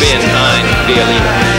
Ben Hine, Violino.